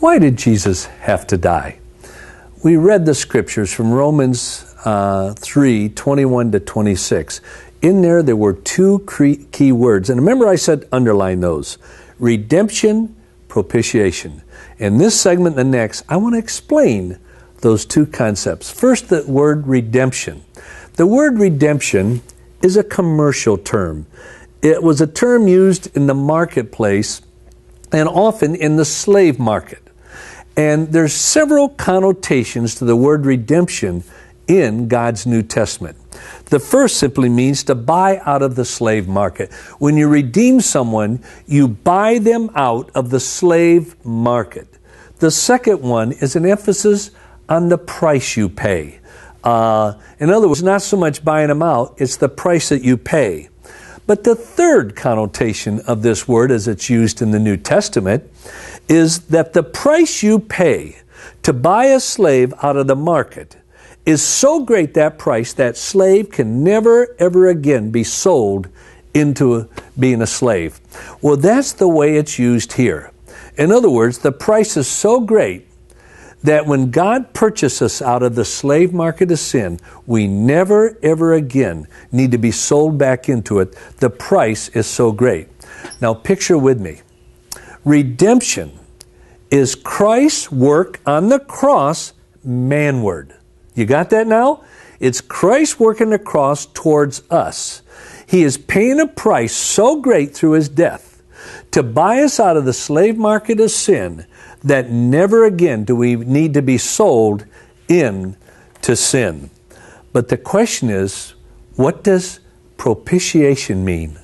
Why did Jesus have to die? We read the scriptures from Romans uh, 3 21 to 26. In there, there were two key words. And remember, I said underline those redemption, propitiation. In this segment and the next, I want to explain those two concepts. First, the word redemption. The word redemption is a commercial term. It was a term used in the marketplace and often in the slave market. And there's several connotations to the word redemption in God's New Testament. The first simply means to buy out of the slave market. When you redeem someone, you buy them out of the slave market. The second one is an emphasis on the price you pay. Uh, in other words, not so much buying them out, it's the price that you pay. But the third connotation of this word, as it's used in the New Testament, is that the price you pay to buy a slave out of the market is so great that price that slave can never ever again be sold into being a slave. Well, that's the way it's used here. In other words, the price is so great that when God purchased us out of the slave market of sin, we never ever again need to be sold back into it. The price is so great. Now, picture with me redemption is Christ's work on the cross manward. You got that now? It's Christ working the cross towards us. He is paying a price so great through his death to buy us out of the slave market of sin that never again do we need to be sold in to sin. But the question is, what does propitiation mean?